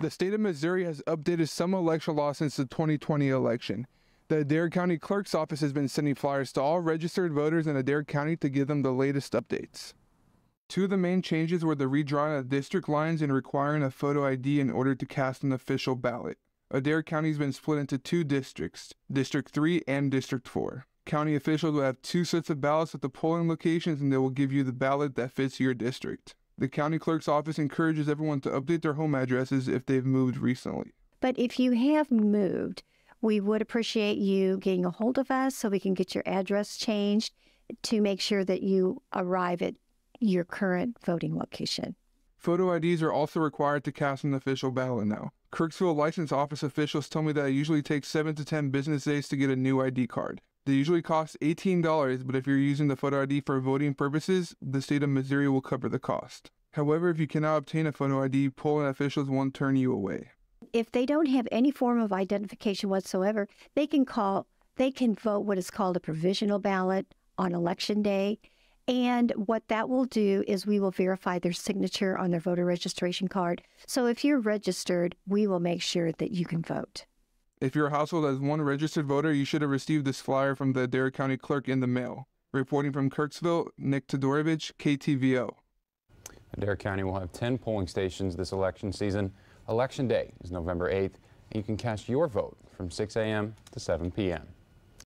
The state of Missouri has updated some election laws since the 2020 election. The Adair County Clerk's Office has been sending flyers to all registered voters in Adair County to give them the latest updates. Two of the main changes were the redrawing of district lines and requiring a photo ID in order to cast an official ballot. Adair County has been split into two districts, District 3 and District 4. County officials will have two sets of ballots at the polling locations and they will give you the ballot that fits your district. The county clerk's office encourages everyone to update their home addresses if they've moved recently. But if you have moved, we would appreciate you getting a hold of us so we can get your address changed to make sure that you arrive at your current voting location. Photo IDs are also required to cast an official ballot now. Kirksville license office officials tell me that it usually takes 7 to 10 business days to get a new ID card. They usually cost $18, but if you're using the photo ID for voting purposes, the state of Missouri will cover the cost. However, if you cannot obtain a photo ID, polling officials won't turn you away. If they don't have any form of identification whatsoever, they can call they can vote what is called a provisional ballot on election day. And what that will do is we will verify their signature on their voter registration card. So if you're registered, we will make sure that you can vote. If your household has one registered voter, you should have received this flyer from the Adair County Clerk in the mail. Reporting from Kirksville, Nick Todorovich, KTVO. Adair County will have 10 polling stations this election season. Election day is November 8th, and you can cast your vote from 6 a.m. to 7 p.m.